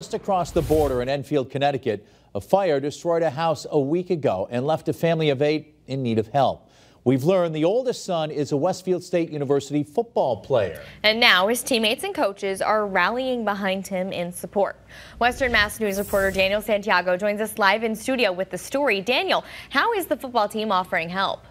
Just across the border in Enfield, Connecticut, a fire destroyed a house a week ago and left a family of eight in need of help. We've learned the oldest son is a Westfield State University football player. And now his teammates and coaches are rallying behind him in support. Western Mass News reporter Daniel Santiago joins us live in studio with the story. Daniel, how is the football team offering help?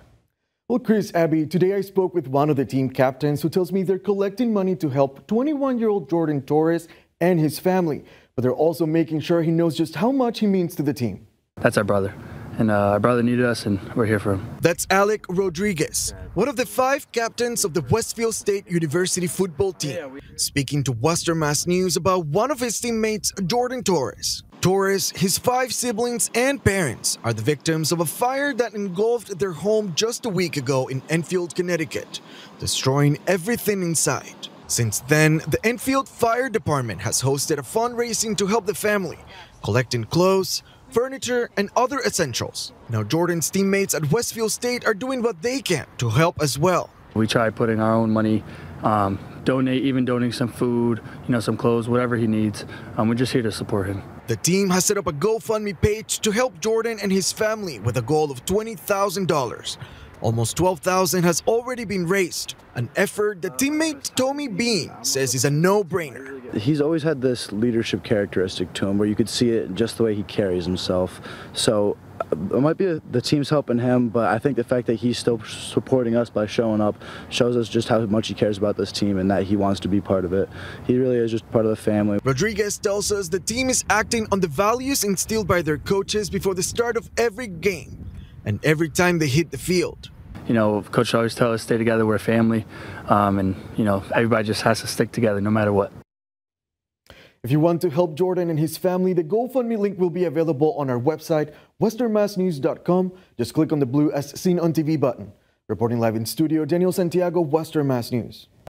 Well, Chris, Abby, today I spoke with one of the team captains who tells me they're collecting money to help 21 year old Jordan Torres and his family but they're also making sure he knows just how much he means to the team. That's our brother. And uh, our brother needed us, and we're here for him. That's Alec Rodriguez, one of the five captains of the Westfield State University football team, speaking to Western Mass News about one of his teammates, Jordan Torres. Torres, his five siblings, and parents are the victims of a fire that engulfed their home just a week ago in Enfield, Connecticut, destroying everything inside. Since then, the Enfield Fire Department has hosted a fundraising to help the family, collecting clothes, furniture, and other essentials. Now, Jordan's teammates at Westfield State are doing what they can to help as well. We try putting our own money, um, donate, even donating some food, you know, some clothes, whatever he needs. Um, we're just here to support him. The team has set up a GoFundMe page to help Jordan and his family with a goal of $20,000. Almost 12,000 has already been raised, an effort that teammate Tommy Bean says is a no-brainer. He's always had this leadership characteristic to him where you could see it just the way he carries himself. So uh, it might be the team's helping him, but I think the fact that he's still supporting us by showing up shows us just how much he cares about this team and that he wants to be part of it. He really is just part of the family. Rodriguez tells us the team is acting on the values instilled by their coaches before the start of every game and every time they hit the field. You know, coach always tells us stay together, we're a family, um, and you know everybody just has to stick together no matter what. If you want to help Jordan and his family, the GoFundMe link will be available on our website, westernmassnews.com. Just click on the blue as seen on TV button. Reporting live in studio, Daniel Santiago, Western Mass News.